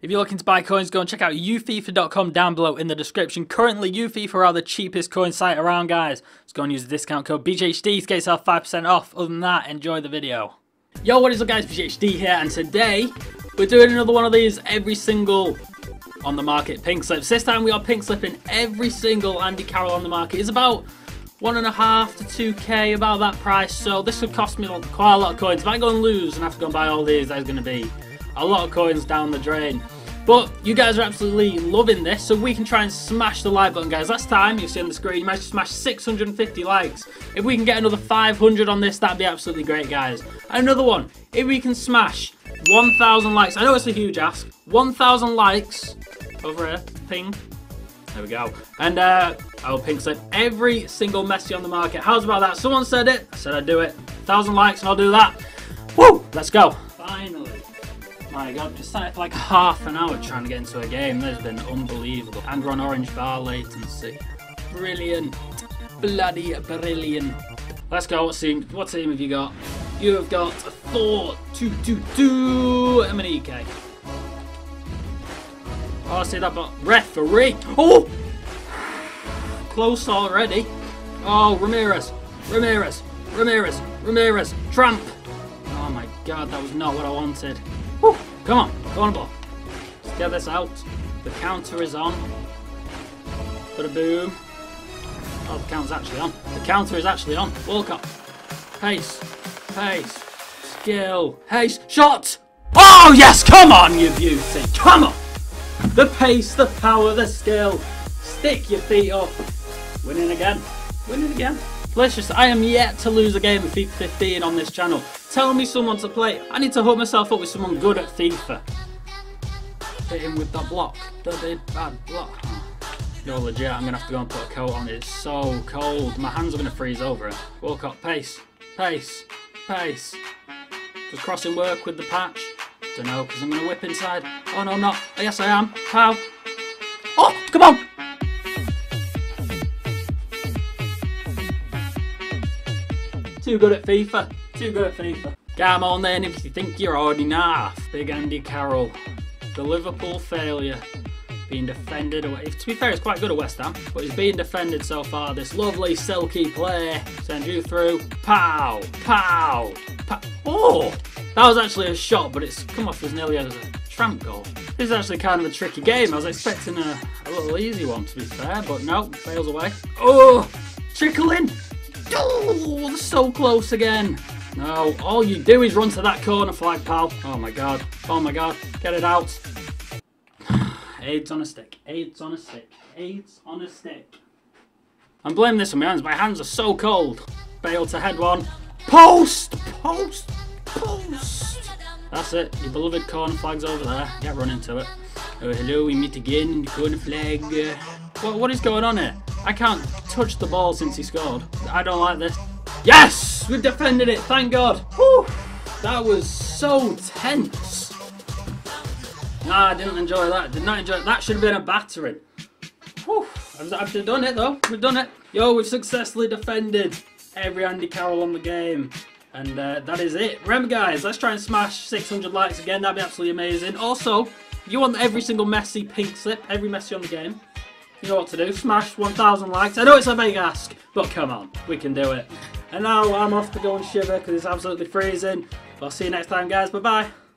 If you're looking to buy coins, go and check out ufifa.com down below in the description. Currently, ufifa are the cheapest coin site around, guys. Let's go and use the discount code BeechHD to get yourself 5% off. Other than that, enjoy the video. Yo, what is up, guys? BeechHD here, and today we're doing another one of these every single on the market pink slips. This time we are pink slipping every single Andy Carroll on the market. It's about one and a half to 2k, about that price. So this would cost me quite a lot of coins. If I go and lose and have to go and buy all these, that's going to be a lot of coins down the drain. But you guys are absolutely loving this, so we can try and smash the like button, guys. Last time, you see on the screen, you managed to smash 650 likes. If we can get another 500 on this, that'd be absolutely great, guys. And another one, if we can smash 1,000 likes, I know it's a huge ask, 1,000 likes over here, ping, there we go. And uh, I will pink slip every single Messi on the market. How's about that? Someone said it, I said I'd do it. 1,000 likes and I'll do that. Woo! Let's go. My god, just sat like half an hour trying to get into a game. That's been unbelievable. And we're on orange bar latency. Brilliant. Bloody brilliant. Let's go. What team, what team have you got? You have got a 4 2 2 2 MNEK. Oh, I see that, but referee. Oh! Close already. Oh, Ramirez. Ramirez. Ramirez. Ramirez. Trump. Oh my god, that was not what I wanted. Come on, go on ball. Let's get this out. The counter is on. Bada boom. Oh, the counter's actually on. The counter is actually on. Walcott. Pace. Pace. Skill. Pace. Shot! Oh, yes! Come on, you beauty! Come on! The pace, the power, the skill. Stick your feet up. Winning again. Winning again. Let's just, I am yet to lose a game of FIFA 15 on this channel. Tell me someone to play. I need to hook myself up with someone good at FIFA. Hit him with that block. That did bad block. You're legit. I'm to have to go and put a coat on. It's so cold. My hands are to freeze over. Walcott, pace. Pace. Pace. Does crossing work with the patch? Don't know, because I'm to whip inside. Oh, no, I'm not. Oh, yes, I am. How? Oh, come on! Too good at FIFA. Too good at FIFA. Come on then if you think you're old enough. Big Andy Carroll. The Liverpool failure. Being defended away. To be fair, it's quite good at West Ham, but he's being defended so far. This lovely silky play. Send you through. Pow! Pow! Pow! Oh! That was actually a shot, but it's come off as nearly as a tramp goal. This is actually kind of a tricky game. I was expecting a, a little easy one, to be fair, but no, fails away. Oh! Trickle in! Oh, so close again. No, all you do is run to that corner flag, pal. Oh my god. Oh my god. Get it out. AIDS on a stick. AIDS on a stick. AIDS on a stick. I'm blaming this on my hands. My hands are so cold. Bale to head one. Post! Post! Post! That's it. Your beloved corner flag's over there. Get running to it. Oh, hello, we meet again in the corner flag. Uh, what, what is going on here? I can't touch the ball since he scored. I don't like this. Yes! We defended it, thank God. Whew. That was so tense. Nah, I didn't enjoy that. Did not enjoy it. That should have been a battering. Whew. I've done it though. We've done it. Yo, we've successfully defended every Andy Carroll on the game. And uh, that is it. Remember guys, let's try and smash 600 likes again. That'd be absolutely amazing. Also, you want every single Messi pink slip, every Messi on the game, you know what to do. Smash 1,000 likes. I know it's a big ask, but come on. We can do it. And now I'm off to go and shiver because it's absolutely freezing. I'll see you next time, guys. Bye-bye.